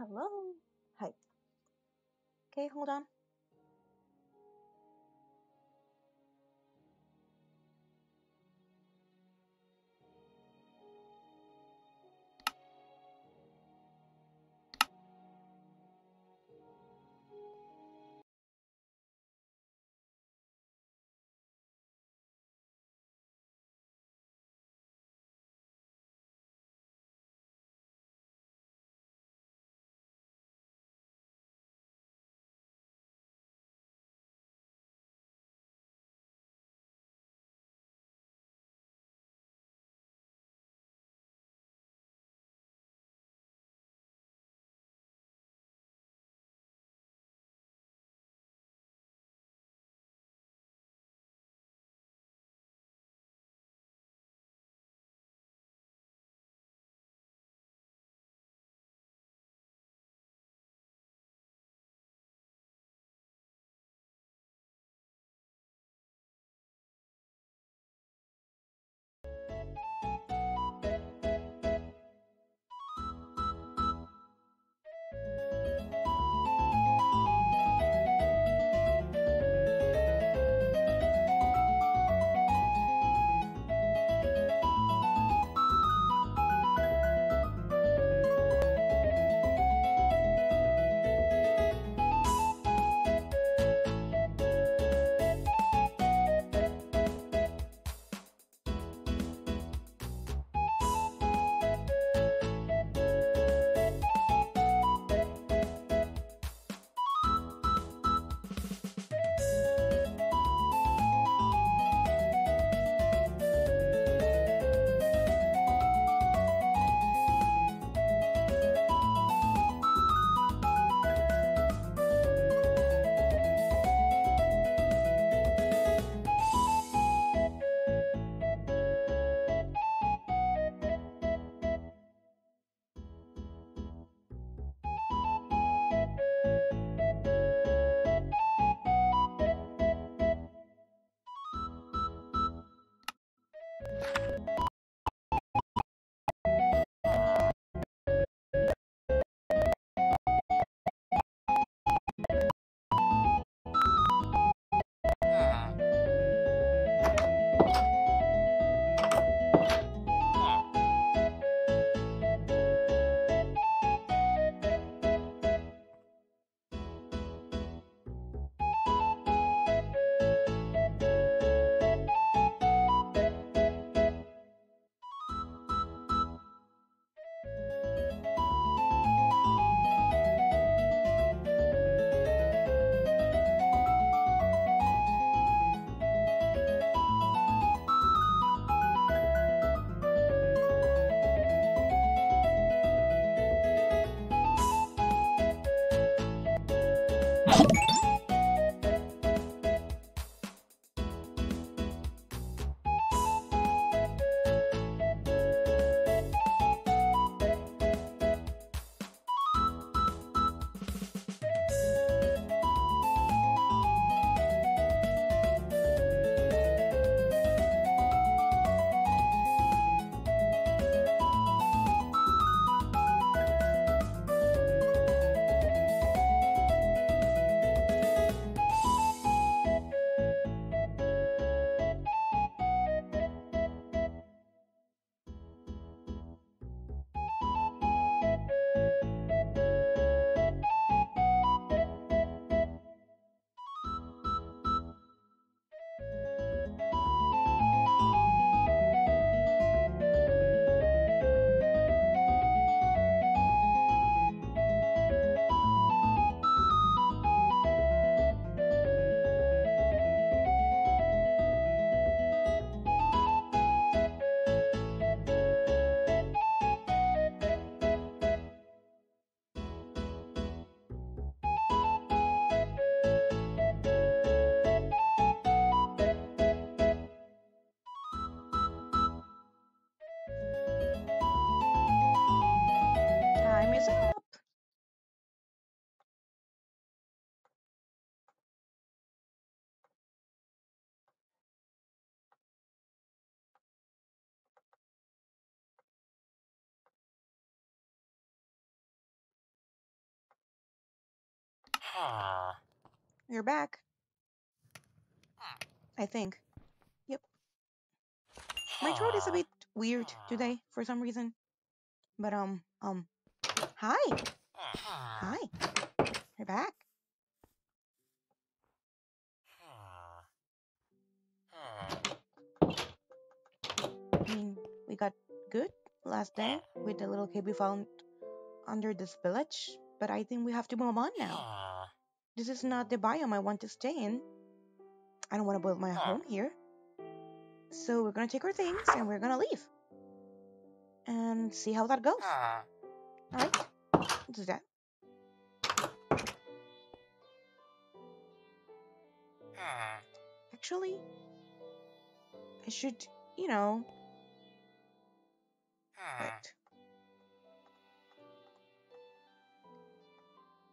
Hello. Hi. Okay, hold on. You're back. I think. Yep. My throat is a bit weird today for some reason. But, um, um, hi. Hi. You're back. I mean, we got good last day with the little cave we found under this village, but I think we have to move on now. This is not the biome I want to stay in. I don't want to build my ah. home here. So we're gonna take our things and we're gonna leave. And see how that goes. Ah. Alright, let's do that. Ah. Actually, I should, you know. Wait.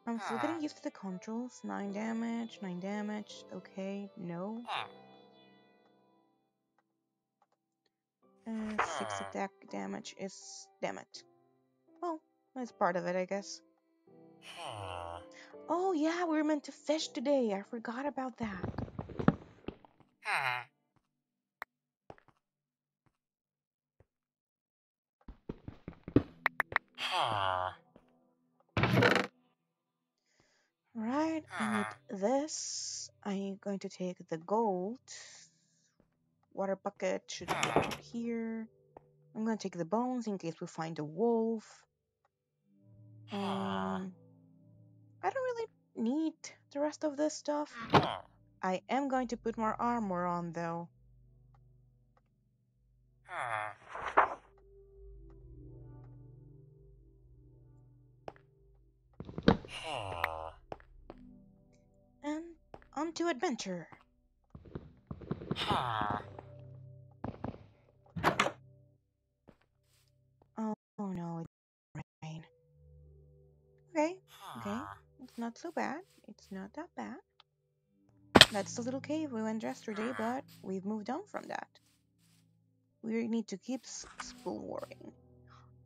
I'm still getting ah. used to the controls. 9 damage, 9 damage. Okay, no. Ah. Uh, 6 hmm. attack damage is. Damn it. Well, that's part of it, I guess. Hmm. Oh, yeah, we were meant to fish today. I forgot about that. Hmm. Going to take the gold. Water bucket should be here. I'm going to take the bones in case we find a wolf. Um, I don't really need the rest of this stuff. I am going to put more armor on though. On to adventure. Oh, oh no, it's rain. Okay, okay. It's not so bad. It's not that bad. That's the little cave we went yesterday, but we've moved on from that. We need to keep exploring.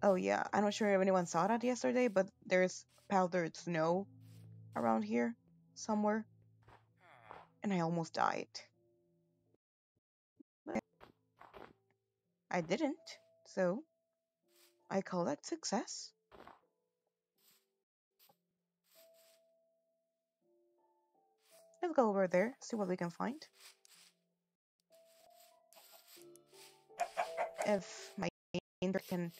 Oh yeah, I'm not sure if anyone saw that yesterday, but there's powdered snow around here somewhere. And I almost died. But I didn't, so I call that success. Let's go over there, see what we can find. If my internet can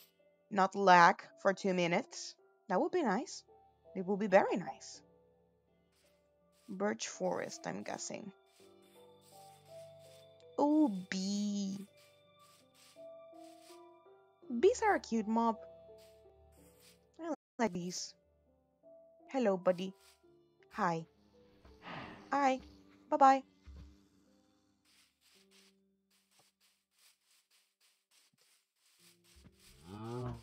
not lag for two minutes, that would be nice. It would be very nice. Birch forest, I'm guessing. Oh, bee. Bees are a cute mob. I like bees. Hello, buddy. Hi. Hi. Bye bye. Oh.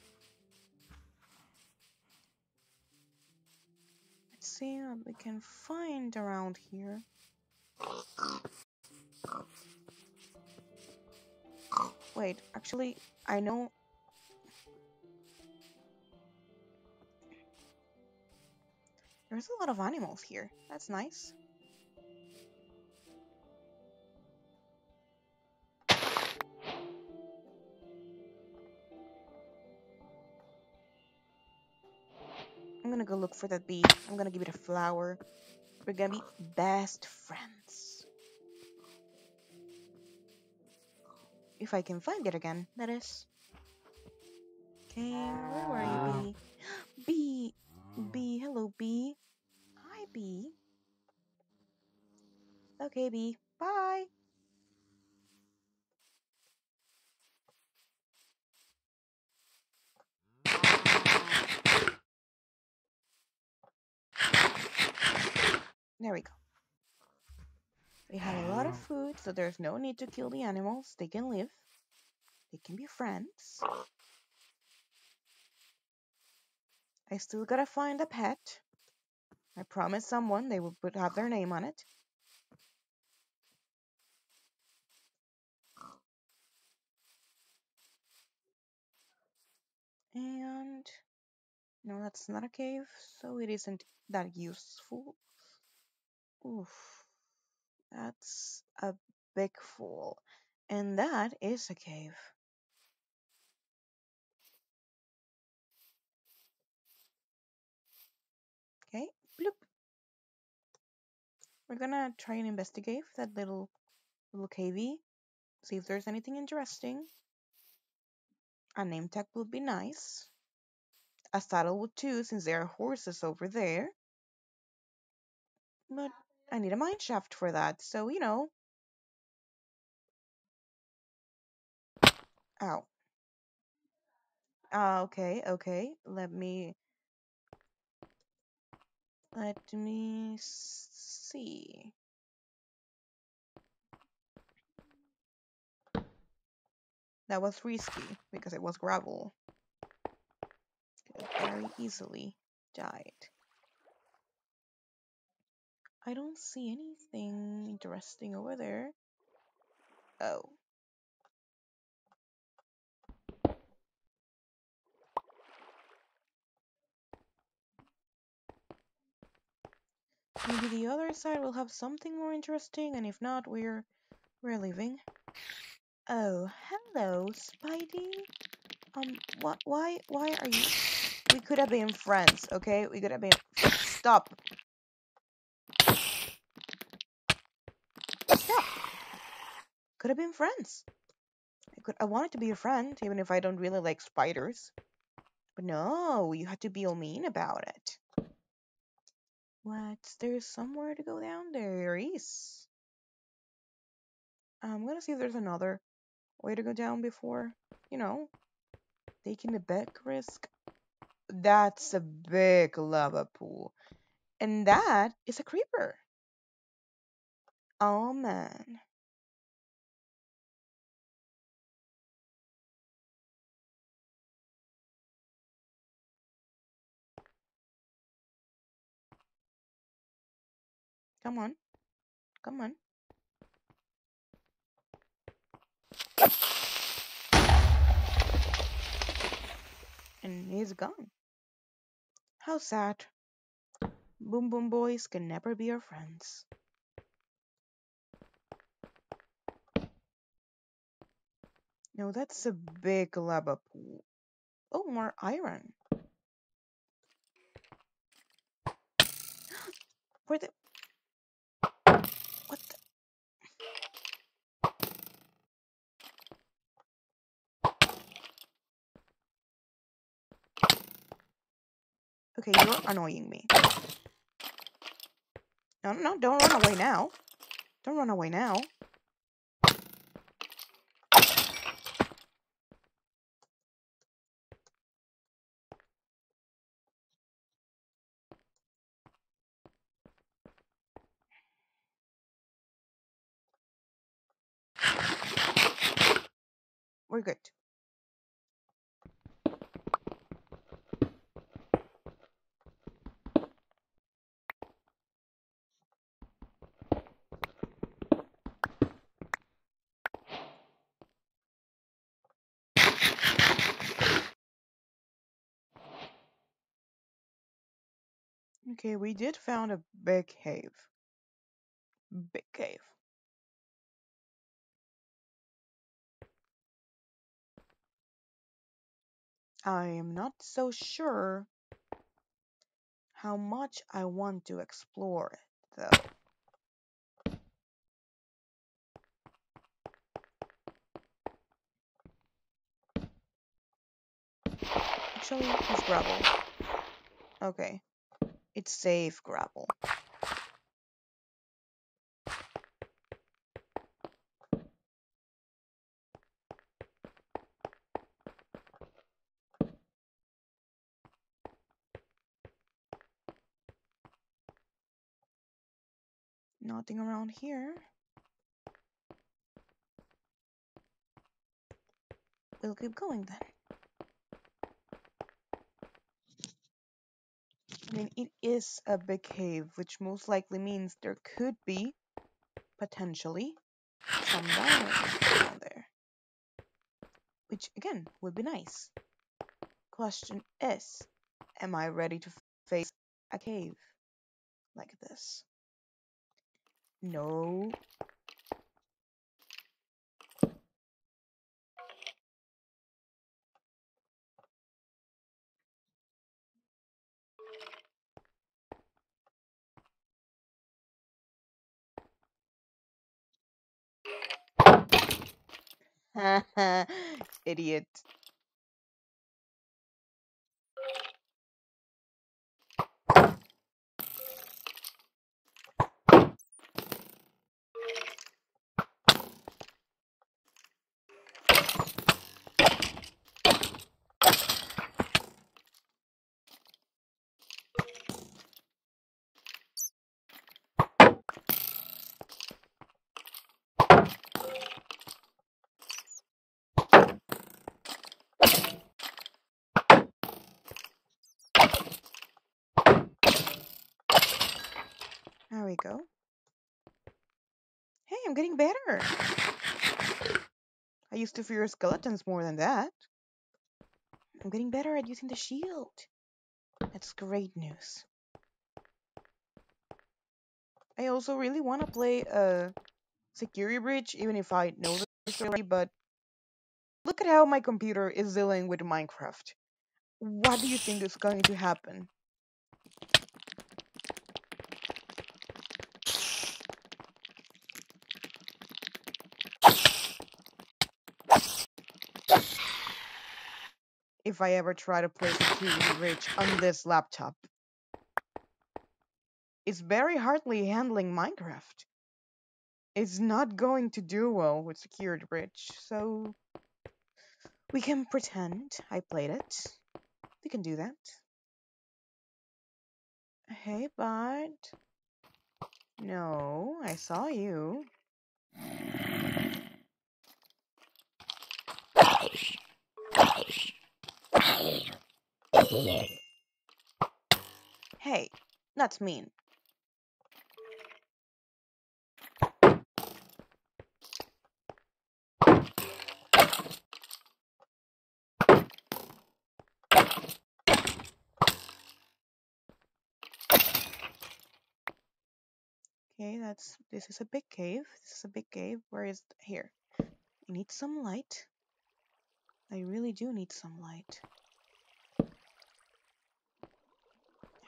See what we can find around here. Wait, actually, I know. There's a lot of animals here. That's nice. I'm gonna go look for that bee. I'm gonna give it a flower. We're gonna be best friends. If I can find it again, that is. Okay, where were you, ah. bee? Bee, bee, hello, bee. Hi, bee. Okay, bee. Bye. There we go. We have a lot of food, so there's no need to kill the animals. They can live. They can be friends. I still gotta find a pet. I promised someone they would put have their name on it. And no, that's not a cave, so it isn't that useful. Oof. That's a big fall. And that is a cave. Okay, bloop. We're gonna try and investigate that little little cavey. See if there's anything interesting. A name tag would be nice. A saddle would too, since there are horses over there. But I need a mine shaft for that, so you know. Ow. Ah, okay, okay. Let me let me see. That was risky because it was gravel. It very easily died. I don't see anything interesting over there. Oh. Maybe the other side will have something more interesting, and if not, we're we're leaving. Oh, hello, Spidey. Um, what? Why? Why are you? We could have been friends, okay? We could have been. Stop. Could have been friends. I could. I wanted to be your friend, even if I don't really like spiders. But no, you had to be all mean about it. What? There's somewhere to go down there is. I'm gonna see if there's another way to go down before, you know, taking the big risk. That's a big lava pool. And that is a creeper. Oh man. Come on. Come on. And he's gone. How sad. Boom Boom Boys can never be our friends. No, that's a big lava pool. Oh, more iron. Where the... Okay, you're annoying me. No, no, no, don't run away now. Don't run away now. We're good. Okay, we did found a big cave. Big cave. I am not so sure how much I want to explore it, though. Actually, it's gravel. Okay. It's safe gravel. Nothing around here. We'll keep going then. I mean, it is a big cave, which most likely means there could be, potentially, some diamonds down there. Which, again, would be nice. Question is, am I ready to face a cave like this? No. Idiot. There we go. Hey, I'm I used to fear skeletons more than that. I'm getting better at using the shield. That's great news. I also really want to play a security breach, even if I know the story, but look at how my computer is dealing with Minecraft. What do you think is going to happen? If I ever try to play Security Breach on this laptop. It's very hardly handling Minecraft. It's not going to do well with Security Breach, so we can pretend I played it. We can do that. Hey, bud. No, I saw you. Hey, that's mean. Okay, that's this is a big cave. This is a big cave. Where is here? I need some light. I really do need some light.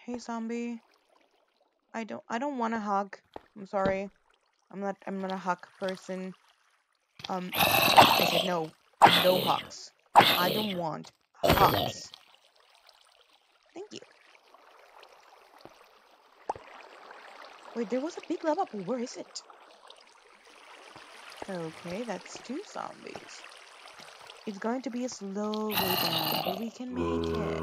Hey zombie. I don't I don't want to hug. I'm sorry. I'm not I'm not a hug person. Um I said no. No hugs. I don't want hugs. Thank you. Wait, there was a big lava pool. Where is it? Okay, that's two zombies. It's going to be a slow way down, but we can make it.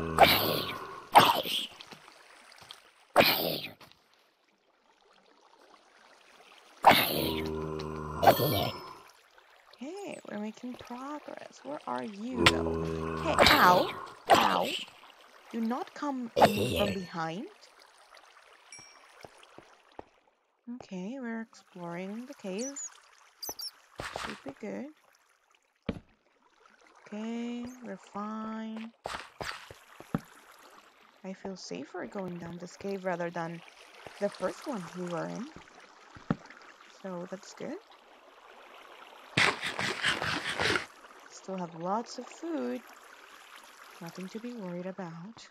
Okay, we're making progress. Where are you, though? Hey, ow! Ow! Do not come from behind. Okay, we're exploring the cave. Should be good. Okay, we're fine. I feel safer going down this cave rather than the first one we were in. So that's good. Still have lots of food. Nothing to be worried about.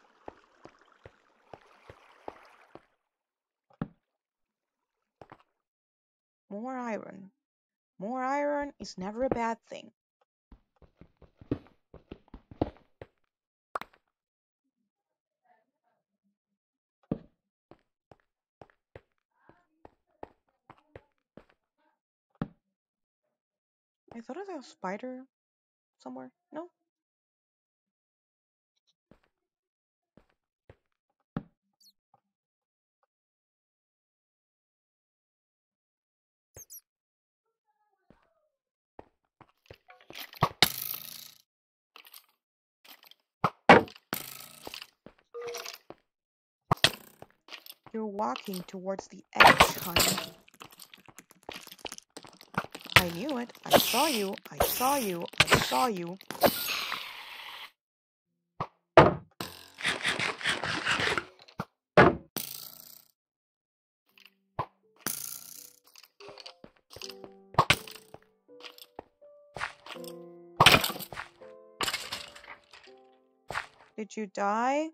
More iron. More iron is never a bad thing. Thought I saw a spider somewhere. No? You're walking towards the edge, honey. I knew it. I saw you. I saw you. I saw you. Did you die?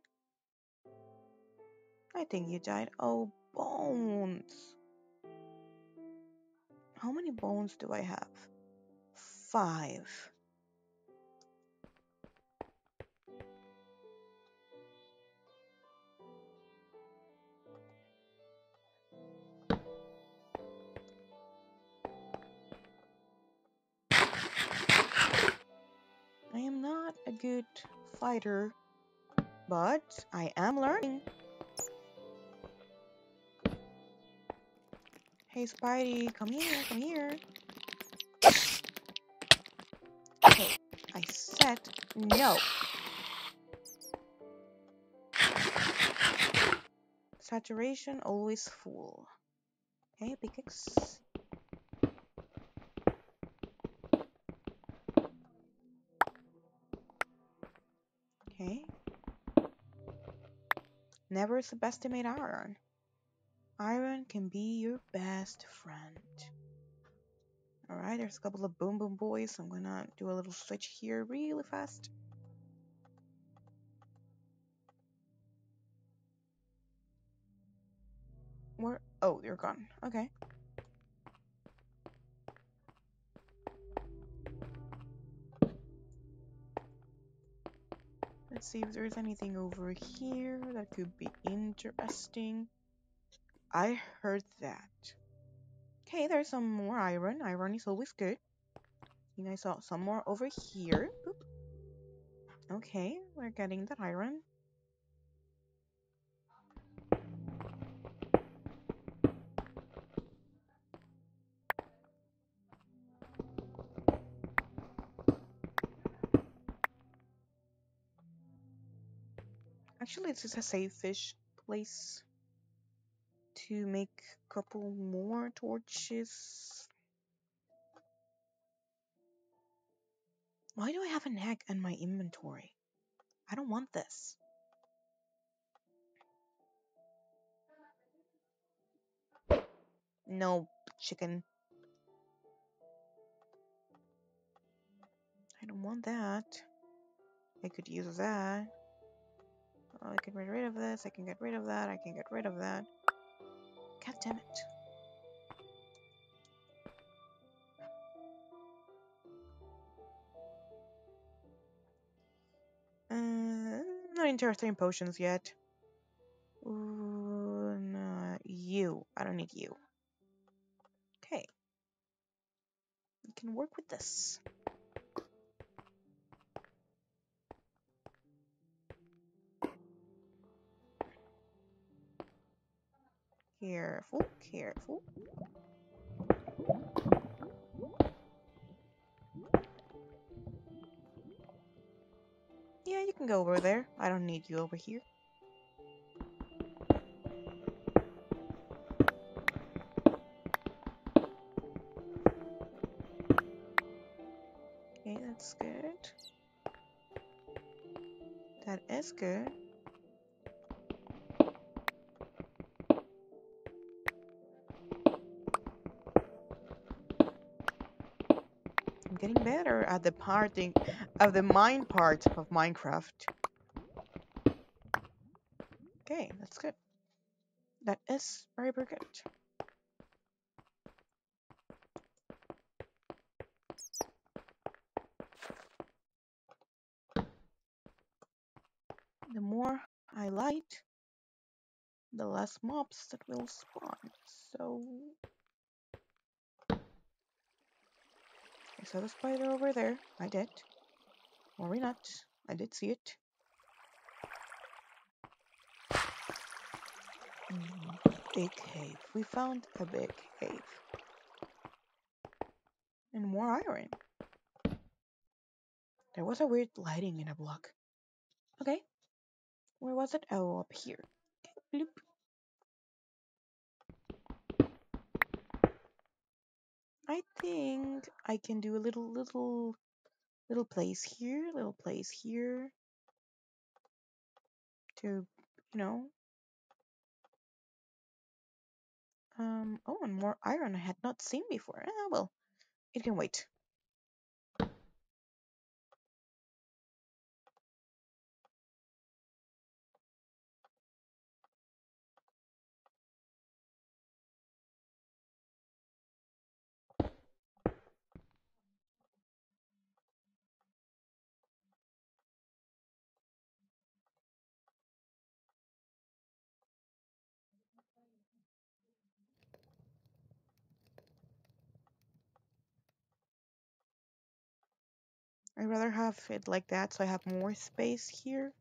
I think you died. Oh, bones. How many bones do I have? Five. I am not a good fighter, but I am learning. Hey, Spidey, come here, come here. Okay, I said no. Saturation always full. Okay, pickaxe. Okay. Never subestimate iron. Iron can be your best friend. Alright, there's a couple of boom boom boys. I'm gonna do a little switch here really fast. Where? Oh, you're gone. Okay. Let's see if there's anything over here that could be interesting. I heard that. Okay, there's some more iron. Iron is always good. Think I saw some more over here. Okay, we're getting that iron. Actually, this is a safe fish place to make a couple more torches. Why do I have an egg in my inventory? I don't want this. No, chicken. I don't want that. I could use that. Oh, I can get rid of this. I can get rid of that. I can get rid of that. God damn it. Uh, not interested in potions yet. Ooh, you. I don't need you. Okay. We can work with this. Careful, careful. Yeah, you can go over there. I don't need you over here. Okay, that's good. That is good. At the parting of the mine part of Minecraft. Okay, that's good. That is very, very good. The more I light, the less mobs that will spawn. So saw the spider over there. I did. Worry not. I did see it. Mm, Big cave. We found a big cave. And more iron. There was a weird lighting in a block. Okay. Where was it? Oh, up here. Bloop. I think I can do a little, little, little place here, little place here. To, you know. Um, oh, and more iron I had not seen before. Ah, well, it can wait. I'd rather have it like that so I have more space here.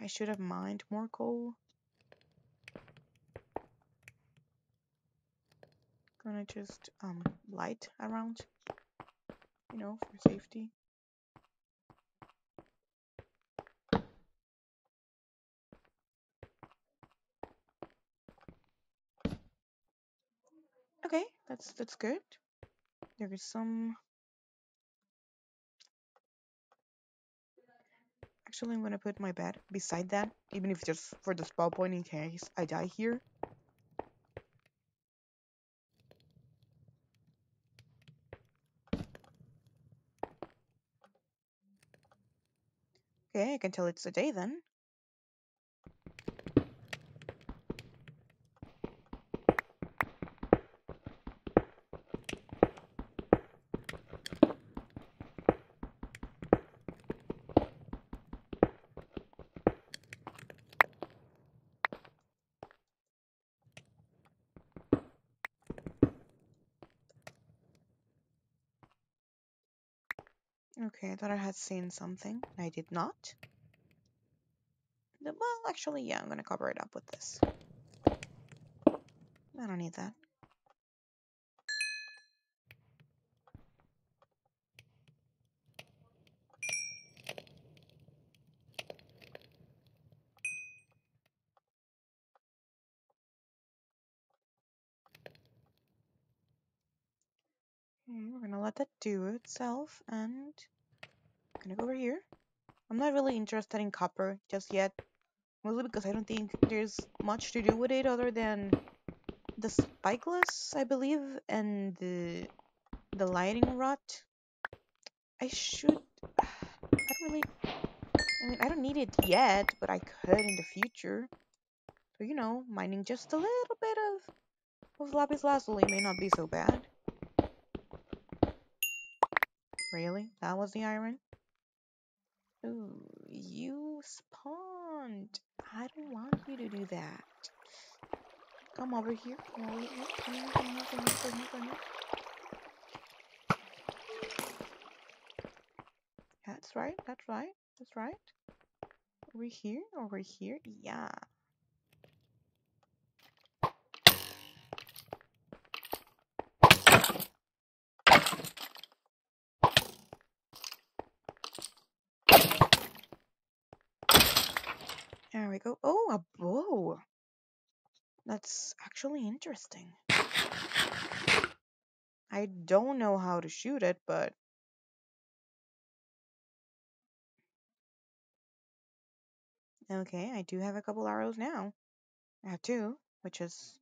I should have mined more coal. Gonna just um light around, you know, for safety. Okay, that's that's good. There is some. Actually, I'm gonna put my bed beside that, even if just for the spawn point in case I die here. Okay, I can tell it's a day then. Okay, I thought I had seen something. I did not. Well, actually, yeah, I'm gonna cover it up with this. I don't need that. Okay, we're gonna let that do itself, and I'm go over here. I'm not really interested in copper just yet, mostly because I don't think there's much to do with it other than the spyglass, I believe, and the the lightning rod. I should. I don't really. I mean, I don't need it yet, but I could in the future. So you know, mining just a little bit of of lapis lazuli may not be so bad. Really? That was the iron? Ooh, you spawned. I don't want you to do that. Come over here. Come over here. Come here, come here, come here, come here, come here. That's right, that's right, that's right. Over here, over here. Yeah. We go. Oh, a bow. That's actually interesting. I don't know how to shoot it, but okay, I do have a couple arrows now. I have two, which is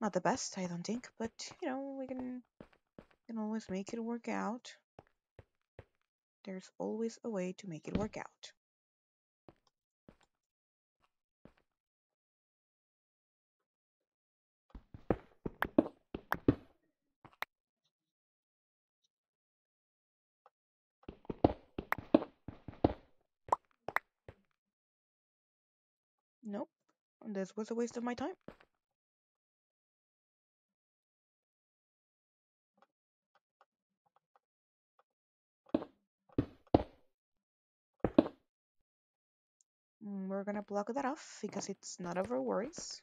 not the best, I don't think, but you know, we can can always make it work out. There's always a way to make it work out. Nope. This was a waste of my time. Mm, We're gonna block that off because it's not of our worries.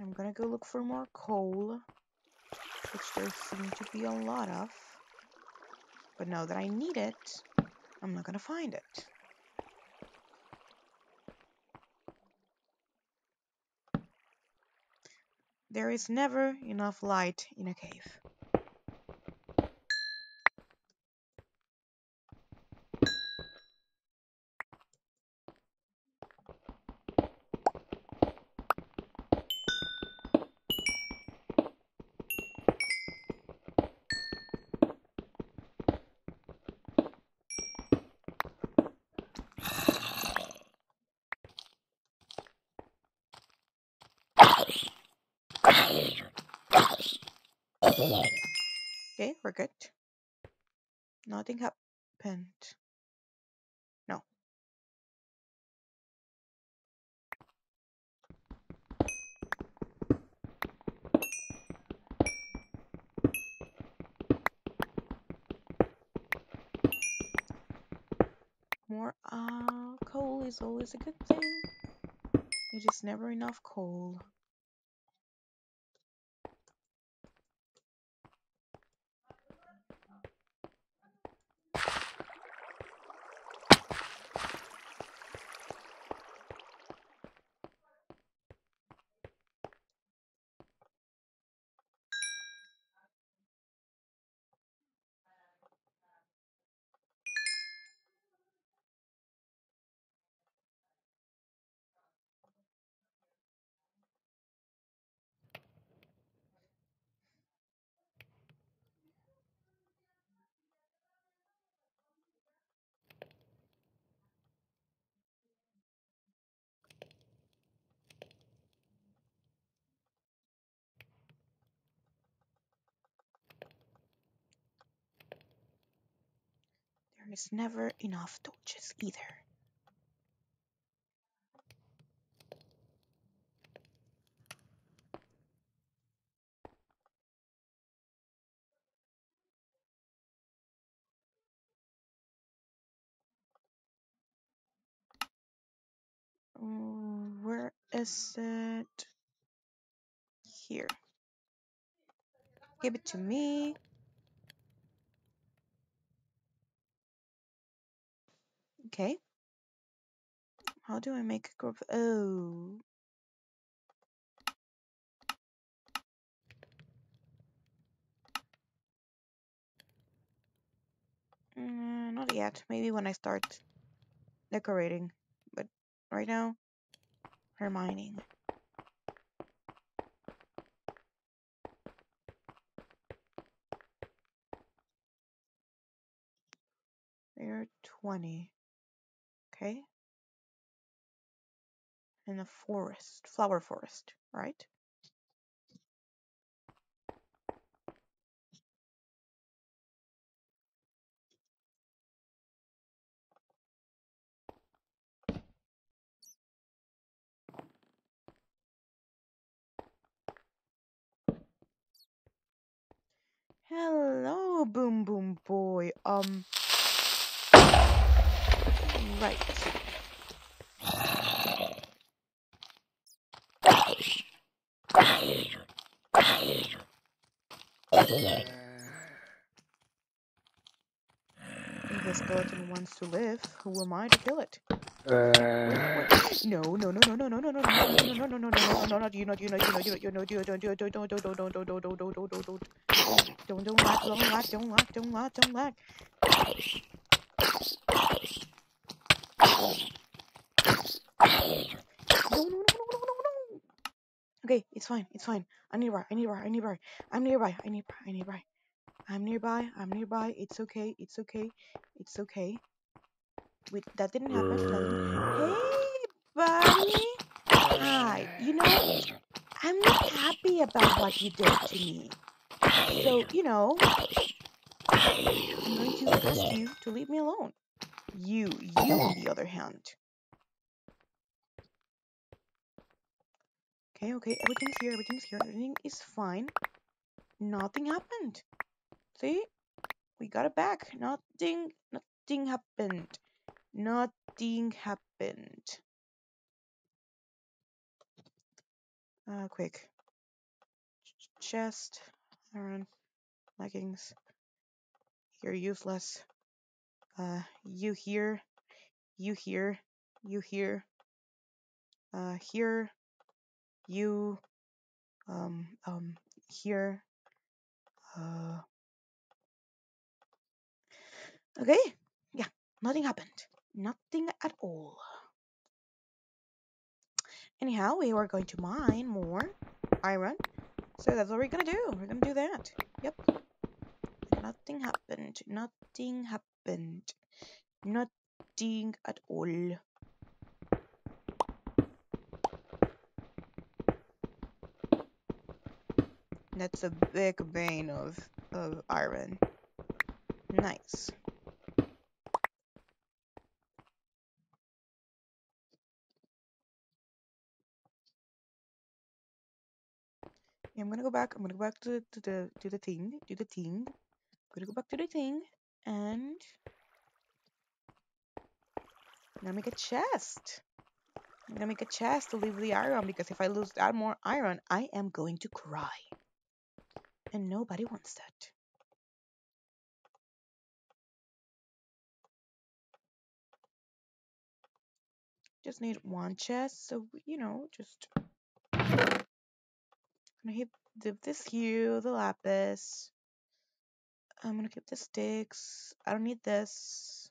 I'm gonna go look for more coal, which there seem to be a lot of. But now that I need it, I'm not gonna find it. There is never enough light in a cave. target. Nothing happened. No. More uh, coal is always a good thing. It is never enough coal. Is never enough torches either. Where is it? Here. Give it to me. Okay. How do I make a group? Oh. Mm, not yet. Maybe when I start decorating. But right now, we're mining. We're 20. Okay. In a forest. Flower forest, right? Hello, Boom Boom Boy. Um. Right. A skeleton wants to live, who am I to kill it? Wait, wait. No, no, no, no, no, no, no, no, no, no, no, no, no, no, no, no, not you, not you, not you, not you, not you, not you, don't, don't, don't, don't, don't, don't, don't, don't, don't, don't, don't, don't, don't, don't laugh, don't laugh, don't laugh, don't laugh, don't laugh. No, no, no, no, no, no, no. Okay, it's fine, it's fine. I'm nearby, I'm nearby, I'm nearby, I'm nearby, I'm nearby, I'm nearby. I'm nearby, I'm nearby. It's okay, it's okay, it's okay. Wait, that didn't happen. Hey, buddy. Hi. You know, I'm not happy about what you did to me. So, you know, I'm going to ask you to leave me alone. You, you on the other hand. Okay, okay, everything's here, everything's here, everything is fine. Nothing happened. See? We got it back. Nothing, nothing happened. Nothing happened. Uh, quick. Ch- Chest, iron, leggings. You're useless. Uh, you here, you here, you here. Uh, here, you, um, um, here. Uh, okay, yeah, nothing happened. Nothing at all. Anyhow, we were going to mine more iron. So that's what we're gonna do. We're gonna do that. Yep. Nothing happened. Nothing happened. Nothing at all. That's a big vein of, of iron. Nice. I'm gonna go back. I'm gonna go back to to the to the thing. To the thing. I'm gonna go back to the thing and gonna make a chest. I'm gonna make a chest to leave the iron because if I lose that more iron, I am going to cry. And nobody wants that. Just need one chest, so you know, just I'm gonna keep this here, the lapis. I'm gonna keep the sticks. I don't need this.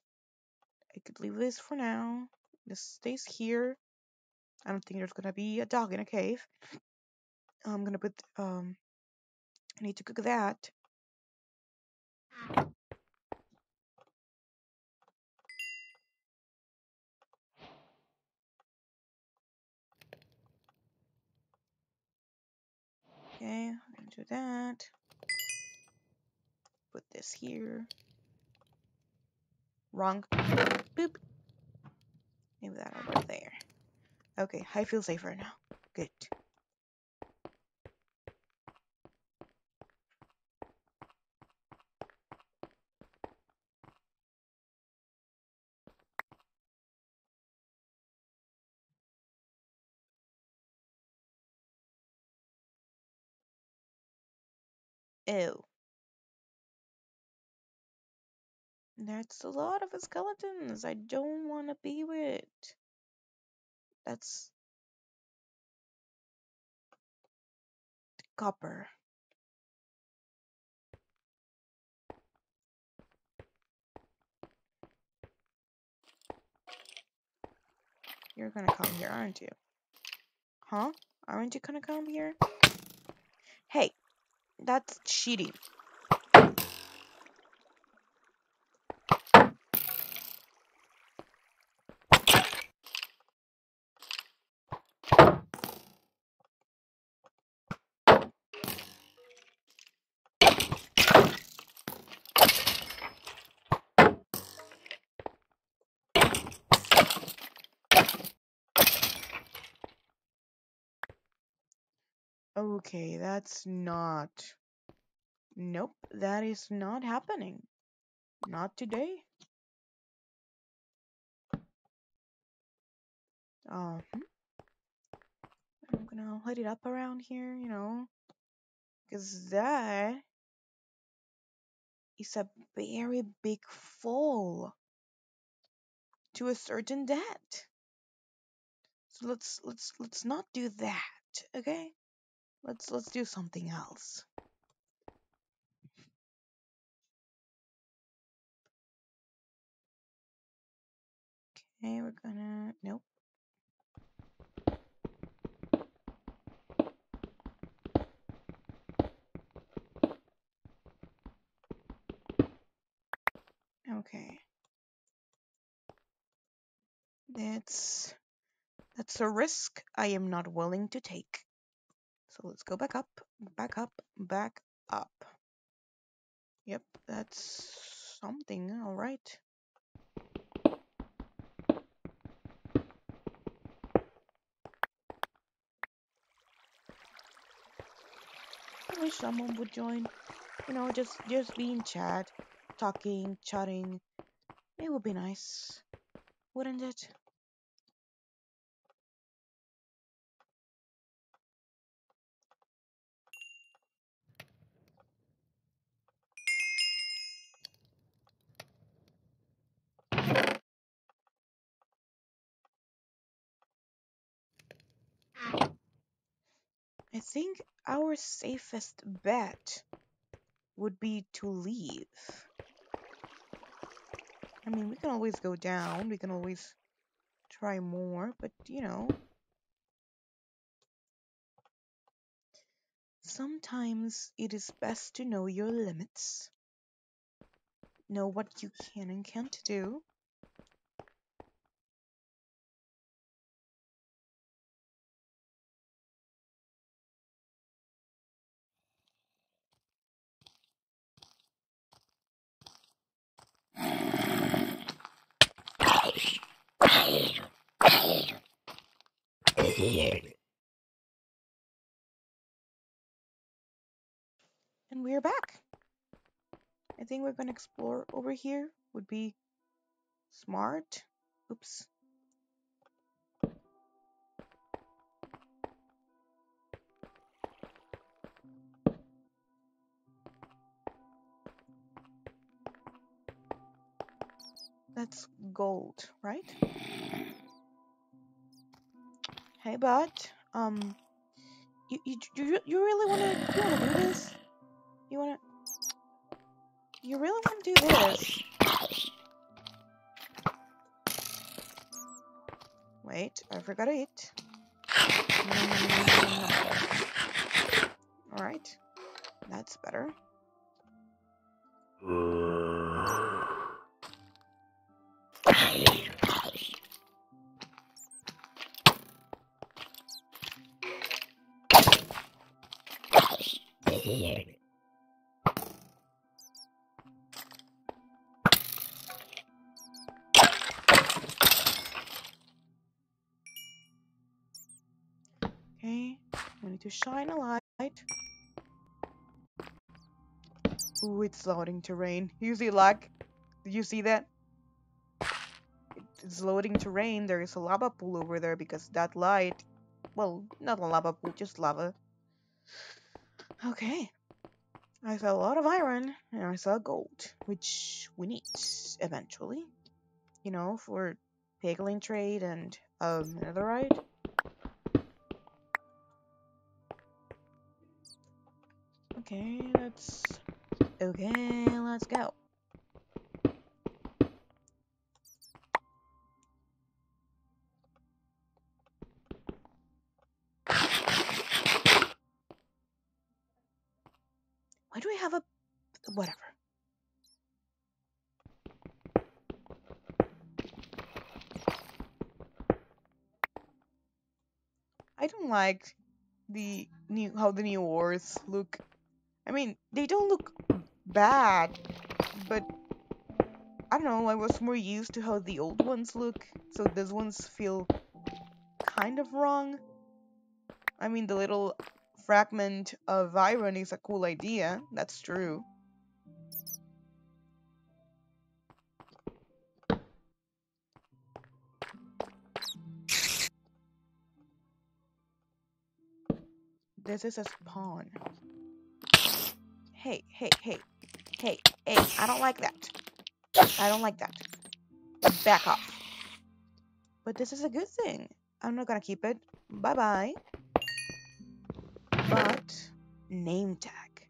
I could leave this for now. This stays here. I don't think there's gonna be a dog in a cave. I'm gonna put um I need to cook that. Okay, I'm do that. Put this here. Wrong. Boop. Move that over there. Okay, I feel safer now. Good. That's a lot of skeletons I don't want to be with. That's copper. You're gonna come here, aren't you? Huh? Aren't you gonna come here? Hey, that's cheating. Okay, that's not. Nope, that is not happening. Not today. Um, I'm gonna light it up around here, you know, because that is a very big fall to a certain debt. So let's let's let's not do that, okay? Let's let's do something else. Okay, we're gonna nope. Okay. That's that's a risk I am not willing to take. So let's go back up, back up, back up. Yep, that's something, alright. I wish someone would join. You know, just just be in chat, talking, chatting. It would be nice, wouldn't it? I think our safest bet would be to leave. I mean, we can always go down, we can always try more, but you know. Sometimes it is best to know your limits, know what you can and can't do. And we're back. I think we're going to explore over here would be smart. Oops. That's gold, right? Hey, bud. Um, you you you, you really wanna you wanna do this? You wanna? You really wanna do this? Wait, I forgot to eat. Alright. That's better. Okay, we need to shine a light. Ooh, it's loading terrain. You see lag? Did you see that? It's loading terrain. There is a lava pool over there because that light... Well, not a lava pool, just lava. Okay. I saw a lot of iron and I saw gold, which we need eventually. You know, for piglin trade and um, ride. Okay, let's... Okay, let's go. We have a... Whatever. I don't like the new how the new ores look. I mean, they don't look bad, but I don't know, I was more used to how the old ones look, so these ones feel kind of wrong. I mean, the little fragment of iron is a cool idea, that's true. This is a spawn. Hey, hey, hey, hey, hey, I don't like that. I don't like that. Back off. But this is a good thing. I'm not gonna keep it. Bye-bye. Name tag.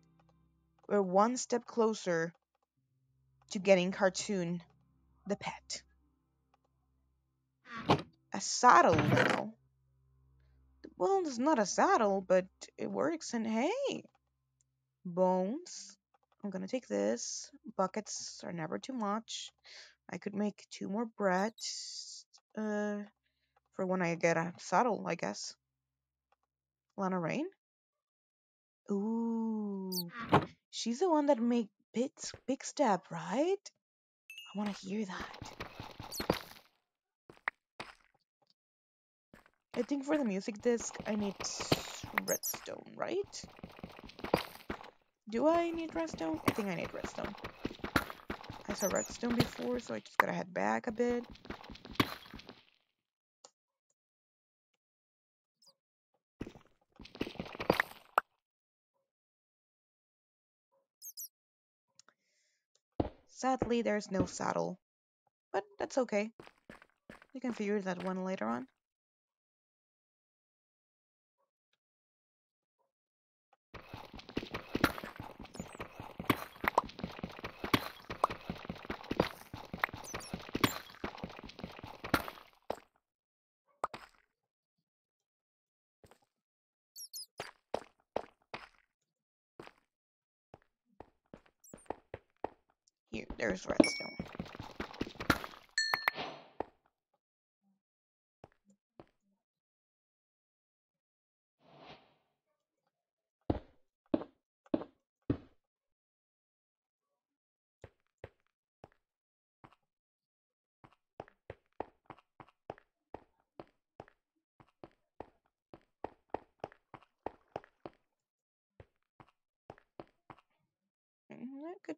We're one step closer to getting Cartoon the pet. A saddle now. Well, it's not a saddle, but it works. And hey, bones. I'm gonna take this. Buckets are never too much. I could make two more bread uh, for when I get a saddle, I guess. Lena Raine? Ooh, she's the one that make bits big step, right? I want to hear that. I think for the music disc, I need redstone, right? Do I need redstone? I think I need redstone. I saw redstone before, so I just gotta head back a bit. Sadly, there's no saddle. But that's okay. We can figure that one later on. Here, there's redstone. Mm, That could.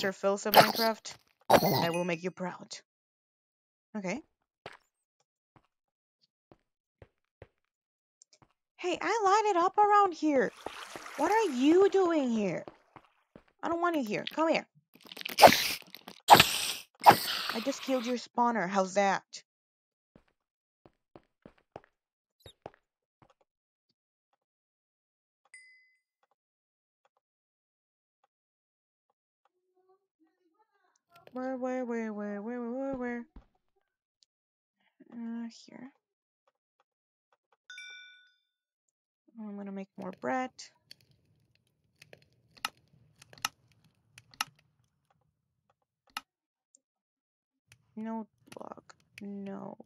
Mr. Phil's of Minecraft, I will make you proud. Okay. Hey, I light it up around here. What are you doing here? I don't want you here. Come here. I just killed your spawner. How's that? Where, where, where, where, where, where, where? Uh, here. I'm gonna make more bread. Note block. No.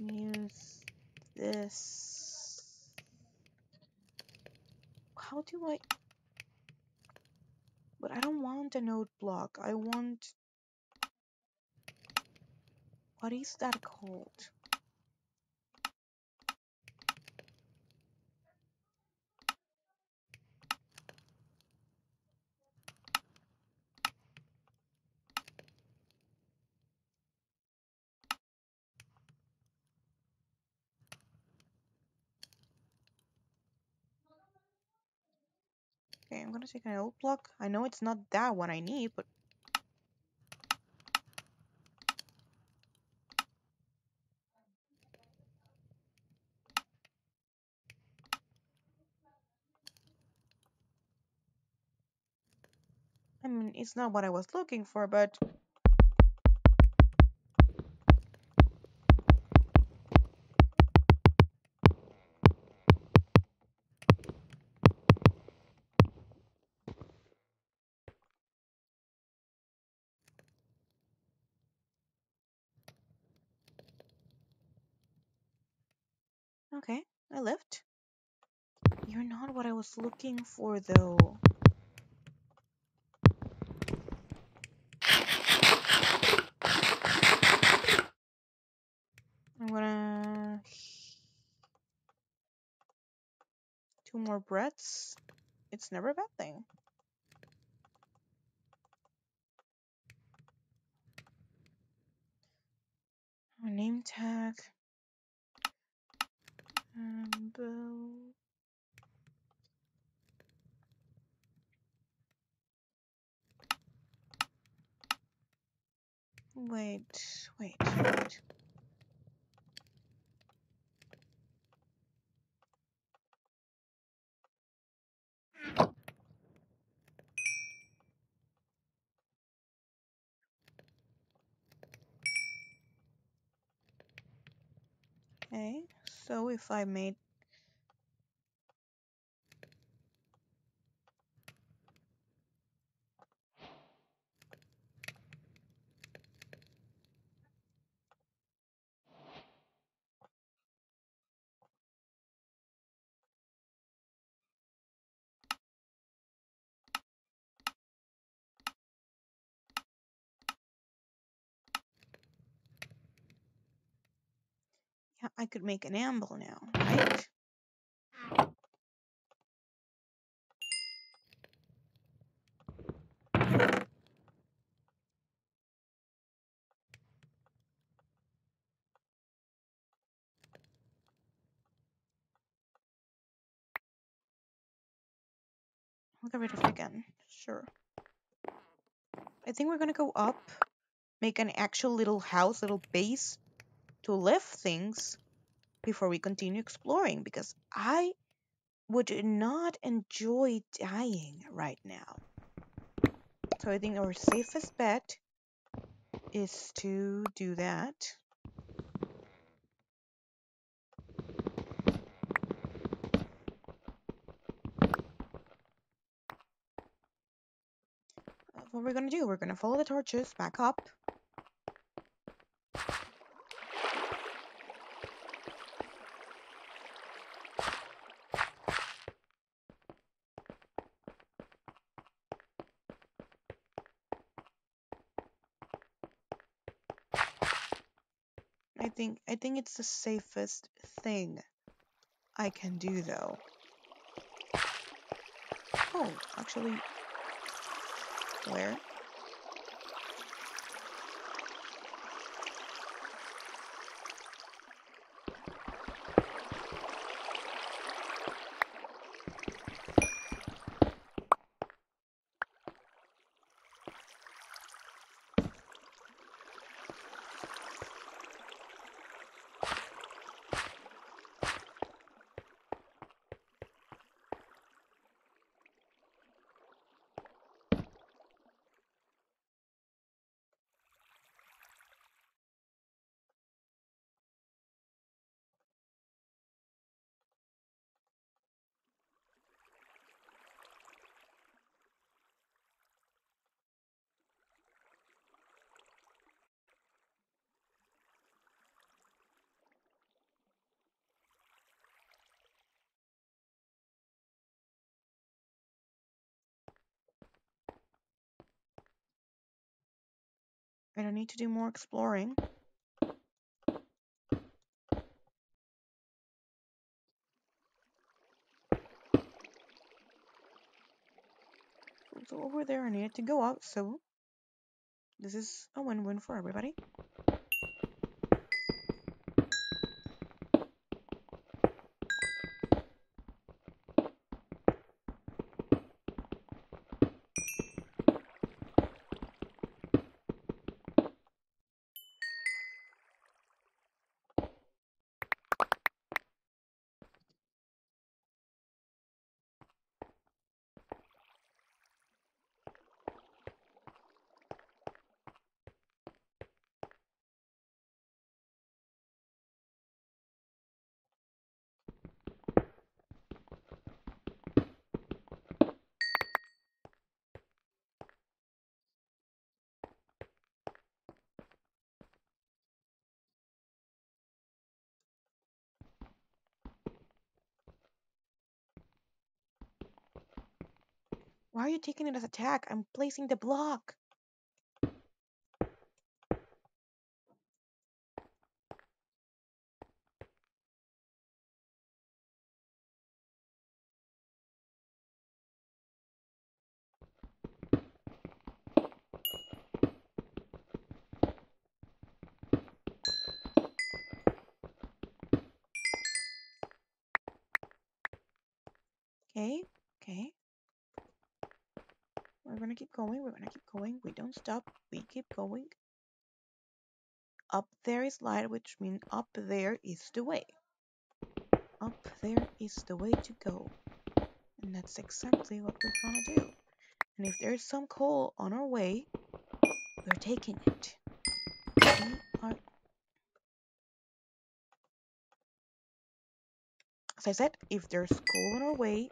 Use this. How do I... But I don't want a note block. I want... What is that called? Gonna take an old block. I know it's not that one I need, but... I mean, it's not what I was looking for, but... was looking for, though. I'm gonna... Two more breaths. It's never a bad thing. A name tag. And Wait, wait, wait. Okay, so if I made I could make an amble now, right? I'll get rid of it again. Sure. I think we're gonna go up, make an actual little house, little base to live things before we continue exploring because I would not enjoy dying right now. So I think our safest bet is to do that. What we're gonna do. We're gonna follow the torches back up. I think I think it's the safest thing I can do though. Oh, actually where? I don't need to do more exploring. So over there I needed to go out, so this is a win-win for everybody. Why are you taking it as attack? I'm placing the block. Okay, okay. We're gonna keep going, we're gonna keep going. We don't stop, we keep going. Up there is light, which means up there is the way. Up there is the way to go. And that's exactly what we're gonna do. And if there's some coal on our way, we're taking it. We are... As I said, if there's coal on our way,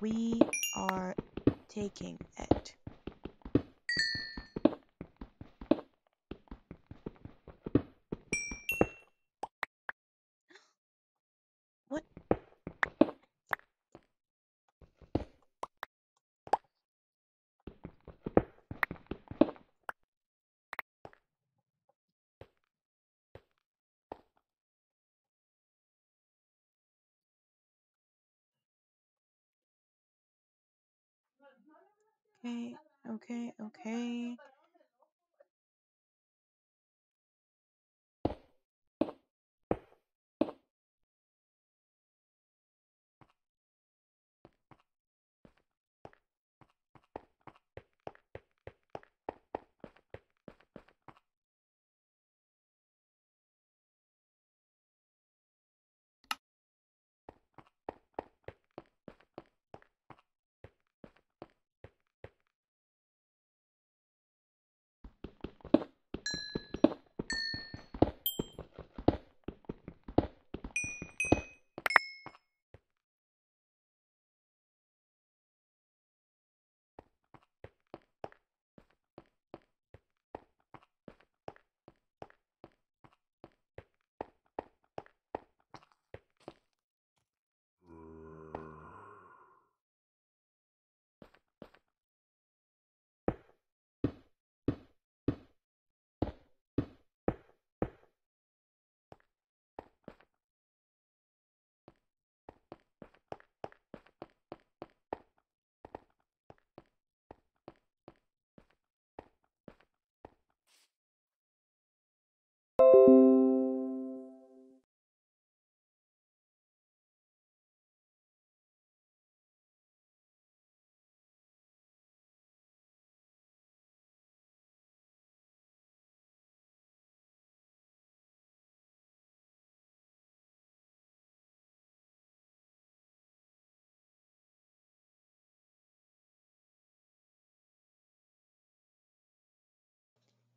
we are taking it. Okay, okay, okay.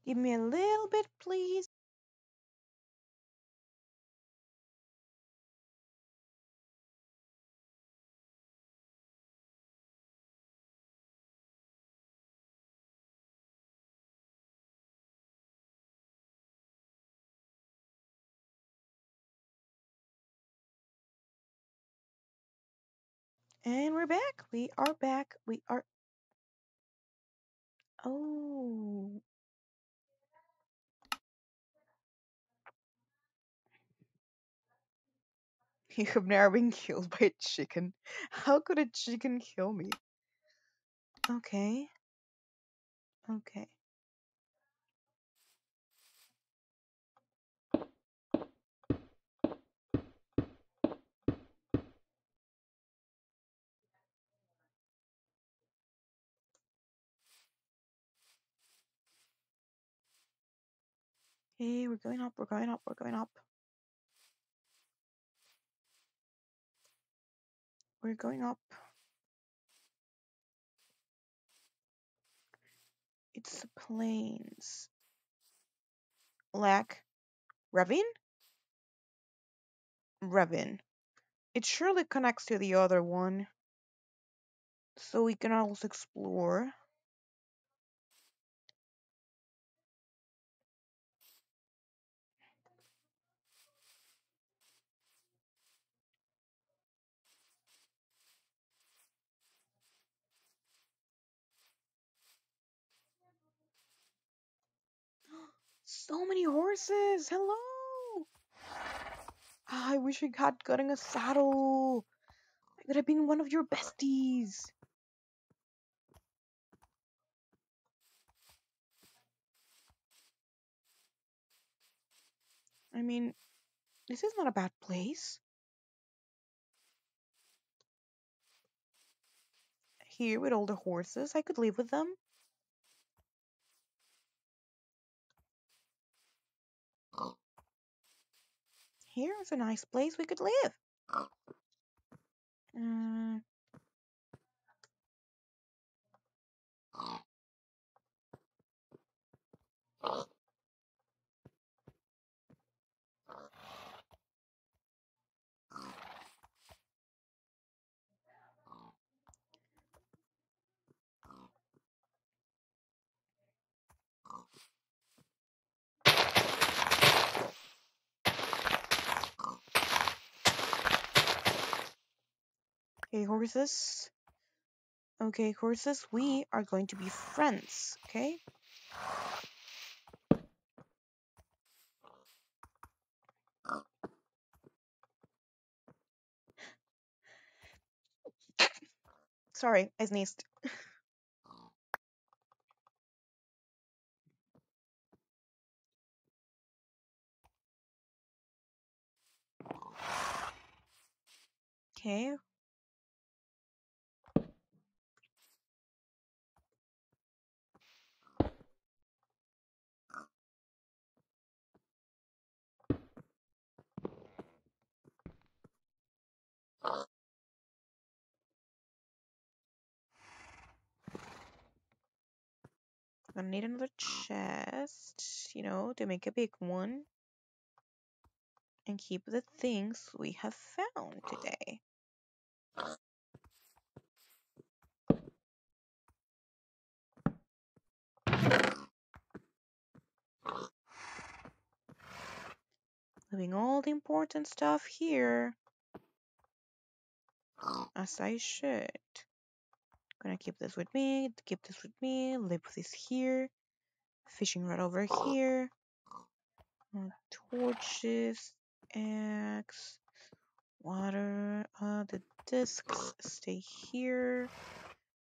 Give me a little bit, please. And we're back. We are back. We are. Oh. Have never been killed by a chicken. How could a chicken kill me? Okay. Okay. Hey, we're going up, we're going up, we're going up. We're going up. It's the plains. Lack. Ravine? Ravine. It surely connects to the other one. So we can also explore. So many horses! Hello! I wish I had gotten a saddle. I could have been one of your besties. I mean, this is not a bad place. Here with all the horses, I could live with them. Here's a nice place we could live. Uh, okay, horses. Okay, horses, we are going to be friends, okay? Sorry, I sneezed. Okay. Gonna need another chest, you know, to make a big one. And keep the things we have found today. Leaving all the important stuff here. As I should. Gonna keep this with me, keep this with me, leave this here. Fishing rod over here. Uh, torches, axe, water. Uh, the discs stay here.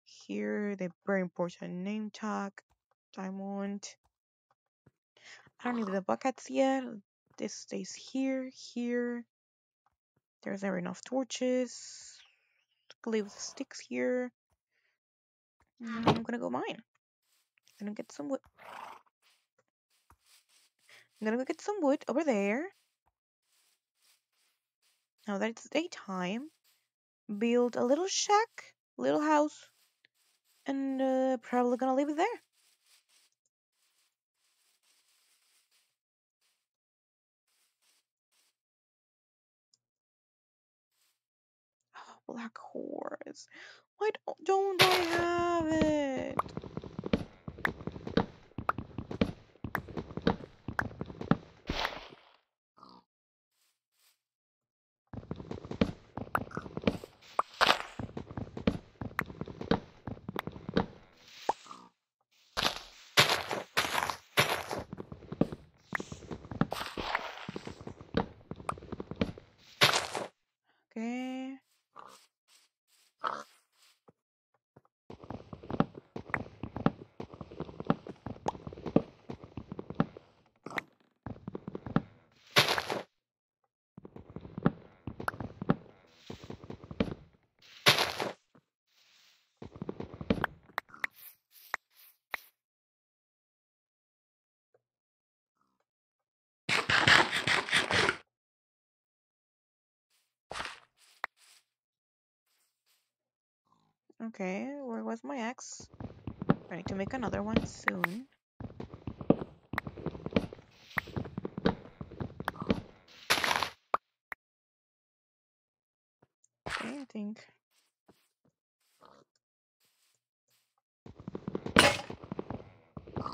Here, the very important name tag. Diamond. I don't need the buckets yet. This stays here, here. There's never enough torches. Leave the sticks here. And I'm gonna go mine. I'm gonna get some wood. I'm gonna go get some wood over there. Now that it's daytime, build a little shack, little house, and uh, probably gonna leave it there. black horse. Why don't, don't I have it? Okay. Okay, where was my ex? I need to make another one soon. Okay, I think.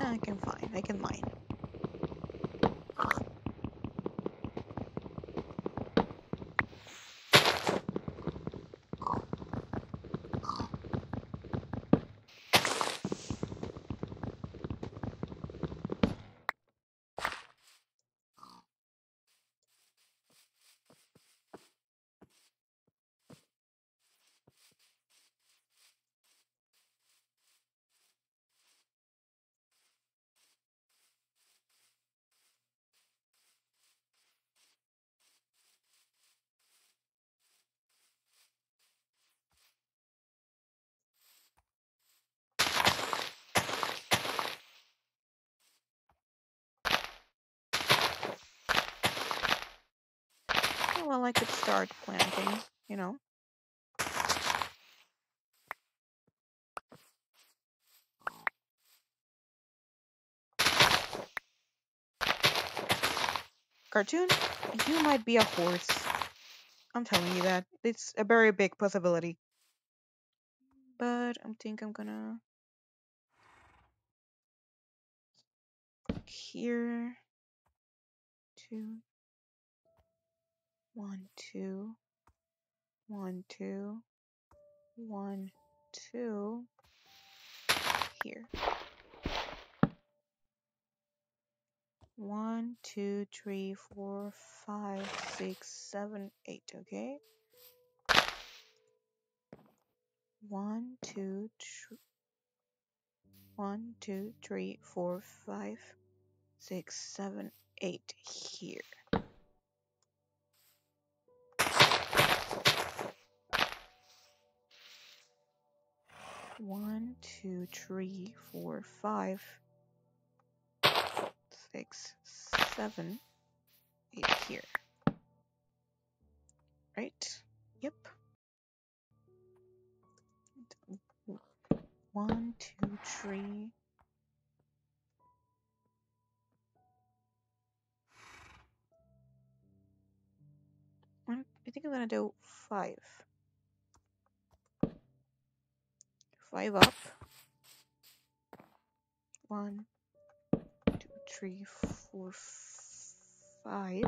I can find. I can mine. Oh, well, I could start planting, you know. Cartoon, you might be a horse. I'm telling you that. It's a very big possibility. But I think I'm gonna... Here... Two... One, two... One, two... One, two... Here. One, two, three, four, five, six, seven, eight. Okay. One, two, thr- one, two, three, four, five, six, seven, eight. Here. One, two, three, four, five, six, seven, eight here. Right? Yep. One, two, three. I'm- think I'm gonna do five. Five up. One, two, three, four, five.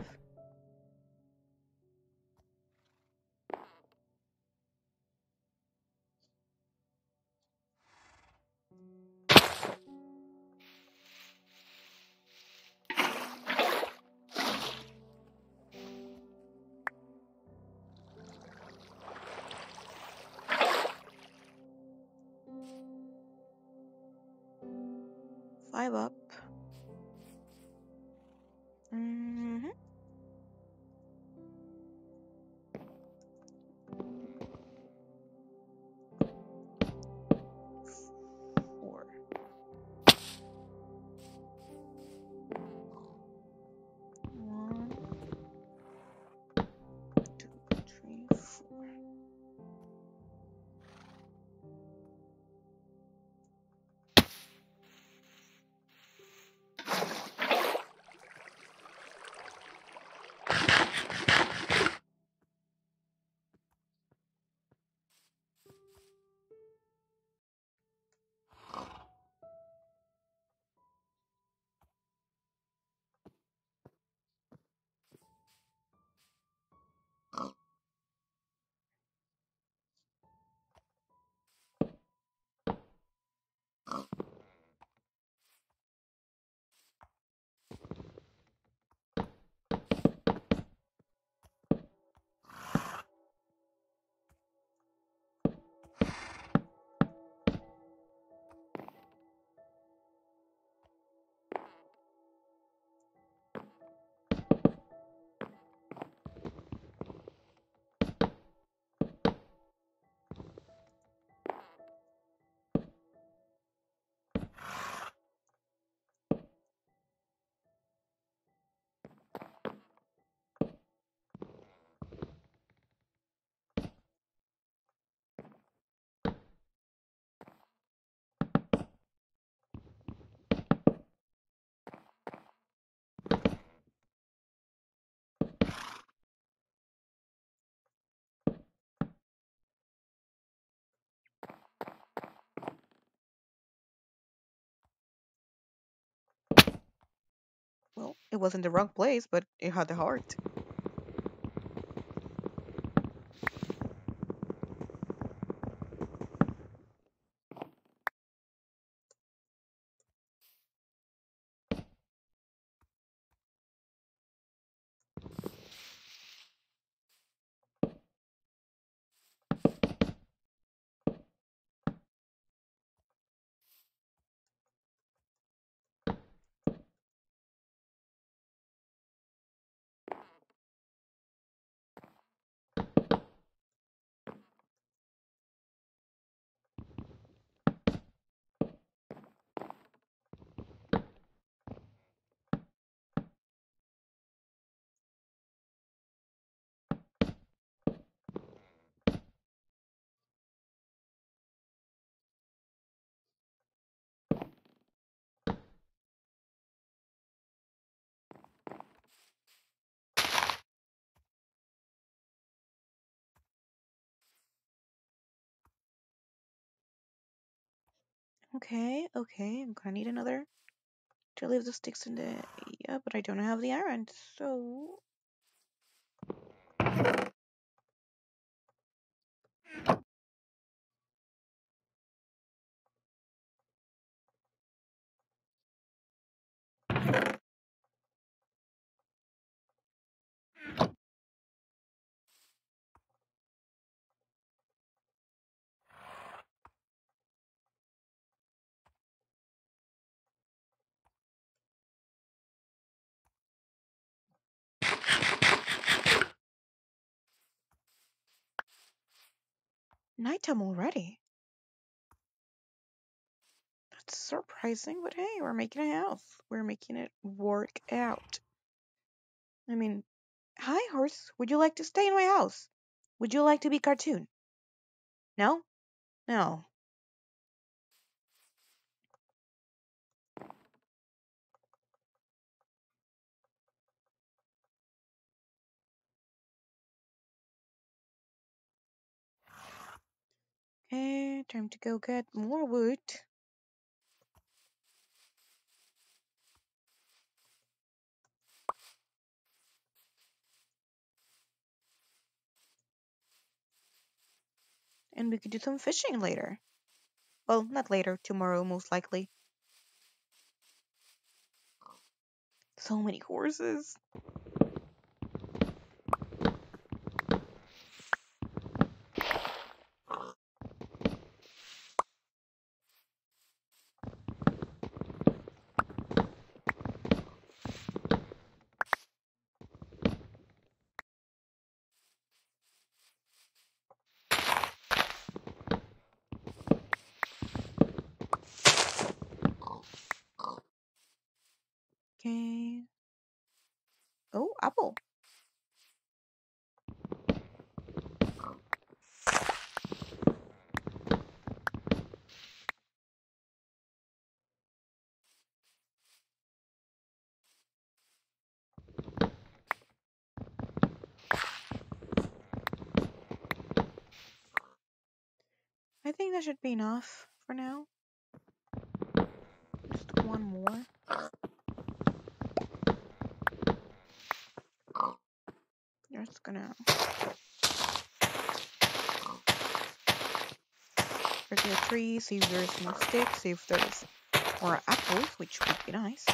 Well, it was in the wrong place, but it had the heart. Okay, okay, I'm gonna need another to leave the sticks in the... Yeah, but I don't have the iron, so... Nighttime already. That's surprising, but hey, we're making a house. We're making it work out. I mean, hi, horse. Would you like to stay in my house? Would you like to be cartoon? No? No. Okay, time to go get more wood. And we could do some fishing later. Well, not later, tomorrow most likely. So many horses. Okay. Oh, apple. I think that should be enough for now. Just one more. You're Just gonna the tree, see if there's more sticks, see if there's more apples, which would be nice.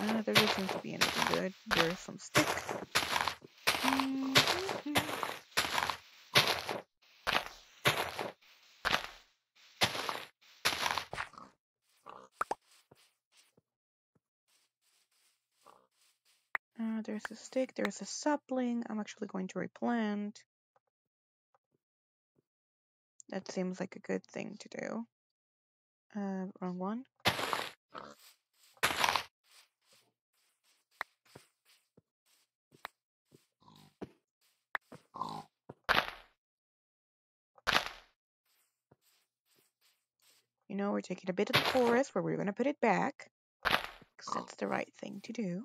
Uh, there doesn't seem to be anything good. There's some stick. Uh, there's a stick, there's a sapling. I'm actually going to replant. That seems like a good thing to do. Uh, wrong one. You know, we're taking a bit of the forest where we're going to put it back. Because that's the right thing to do.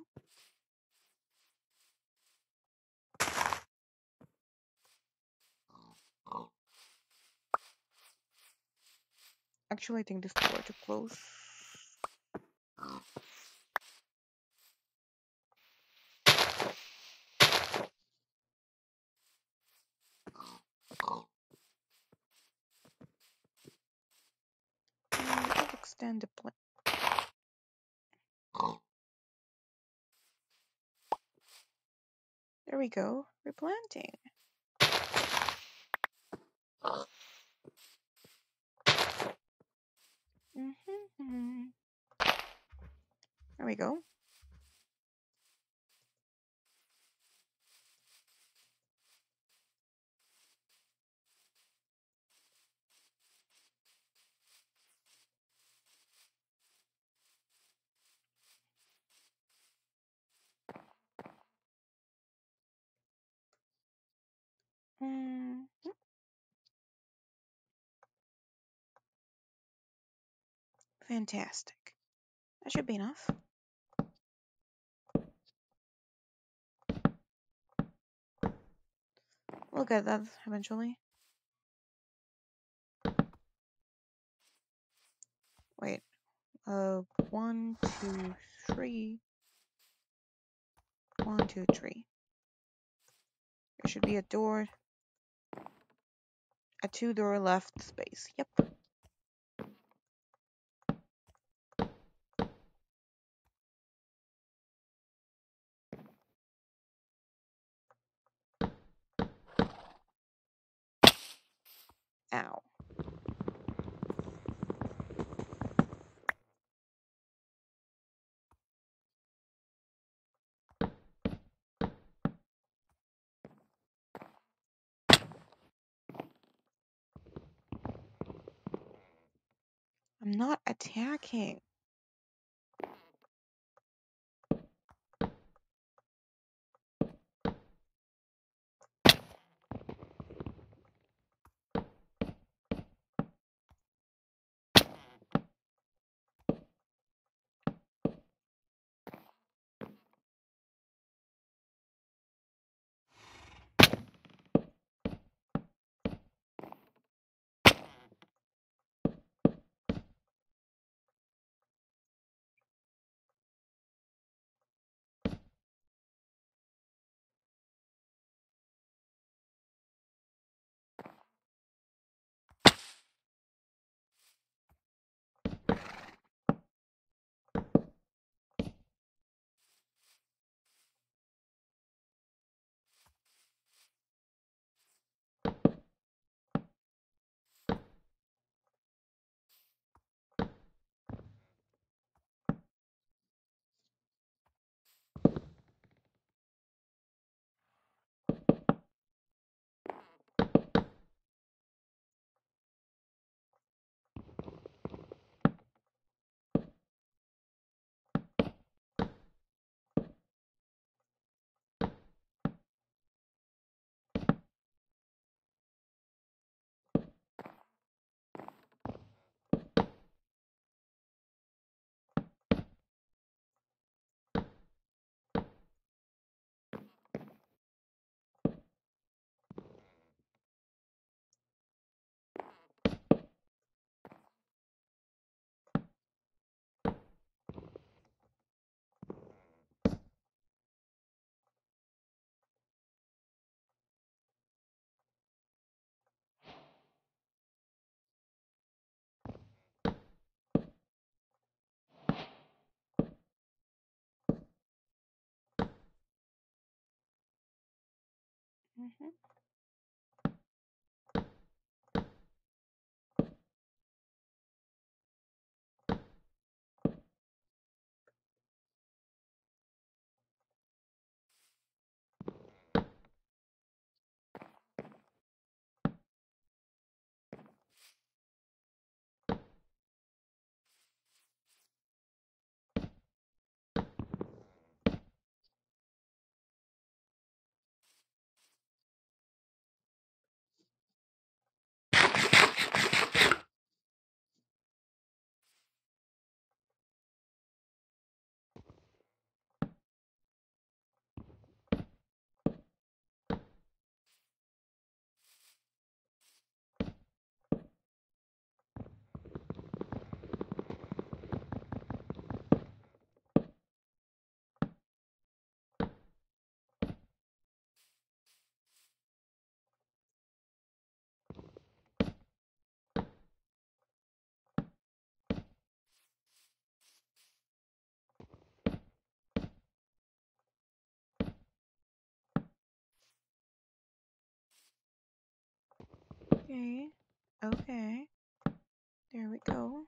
Actually, I think this door too close. Extend the plant. There we go. Replanting. hmm There we go. Mm, fantastic. That should be enough. We'll get that eventually. Wait. Uh, one, two, three. One, two, three. There should be a door. A two door left space. Yep. Ow. I'm not attacking. Hmm Okay. Okay. There we go.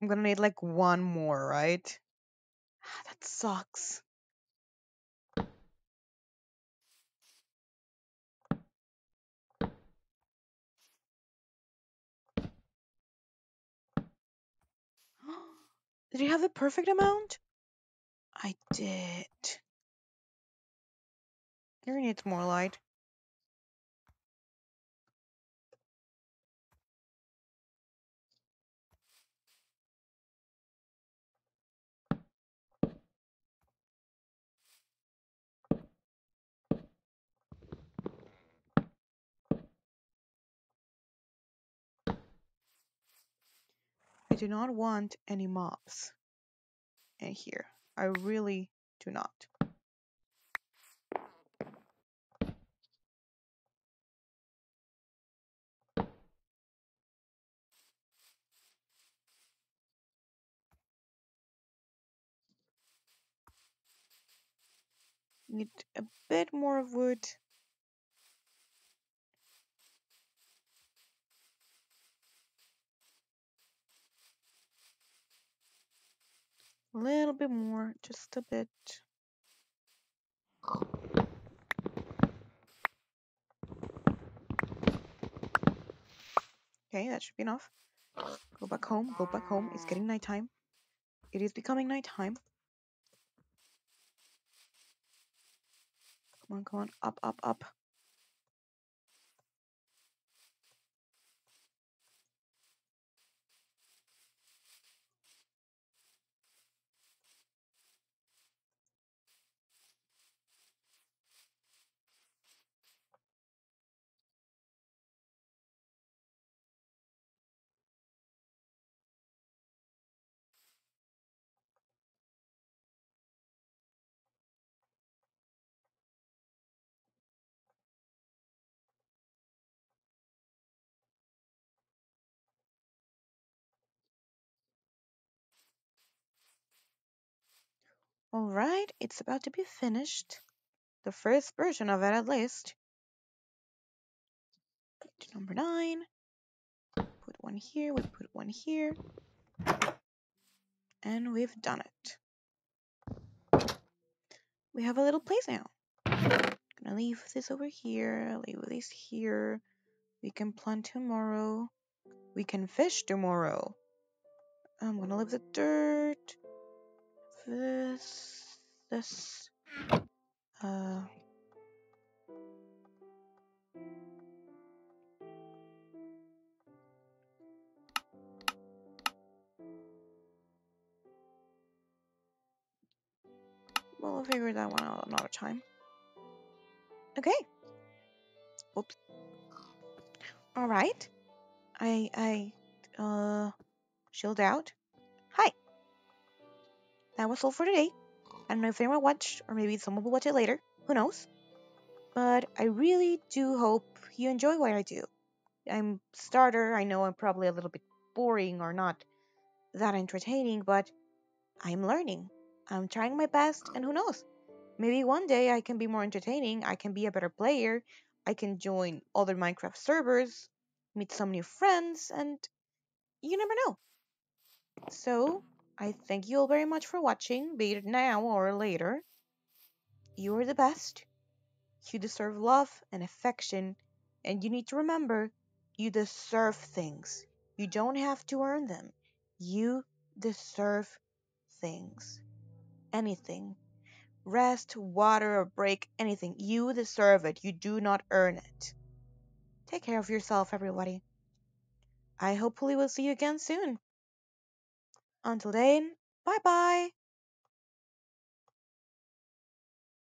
I'm gonna need like one more, right? Ah, that sucks. Did you have the perfect amount? I did. Here needs more light. Do not want any mobs in here. I really do not. Need a bit more of wood. A little bit more, just a bit. Okay, that should be enough. Go back home, go back home. It's getting nighttime. It is becoming nighttime. Come on, come on. Up, up, up. Alright, it's about to be finished. The first version of it, at least. Number nine. Put one here, we put one here. And we've done it. We have a little place now. Gonna leave this over here, leave this here. We can plant tomorrow. We can fish tomorrow. I'm gonna leave the dirt. This, this. Uh. Well, I'll figure that one out another time. Okay. Oops. All right. I I uh chilled out. Hi. That was all for today. I don't know if anyone watched, or maybe someone will watch it later. Who knows? But I really do hope you enjoy what I do. I'm starter. I know I'm probably a little bit boring or not that entertaining, but I'm learning. I'm trying my best, and who knows? Maybe one day I can be more entertaining. I can be a better player. I can join other Minecraft servers, meet some new friends, and you never know. So, I thank you all very much for watching, be it now or later. You are the best. You deserve love and affection, and you need to remember you deserve things. You don't have to earn them. You deserve things. Anything. Rest, water, a break, anything. You deserve it. You do not earn it. Take care of yourself, everybody. I hopefully will see you again soon. Until then, bye bye.